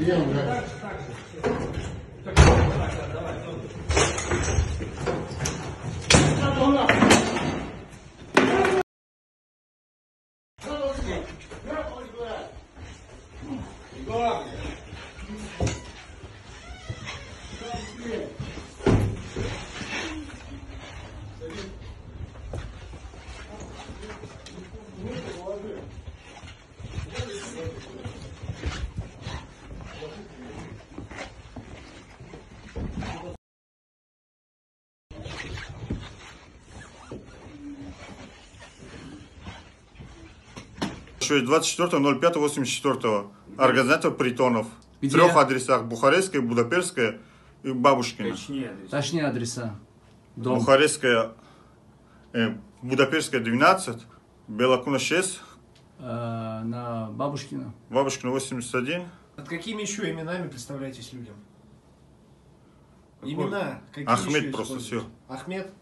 Идем, да. Что 24.05.84 организатор притонов. В трех адресах. Бухарестская, Будапештская и Бабушкина. Точнее адреса. Дом. Бухарестская, э, Будапештская 12, Белокуна 6, Э, на Бабушкина. Бабушкина 81. Под какими еще именами представляетесь людям? Имена. Какие Ахмед еще просто, используете? Ахмед?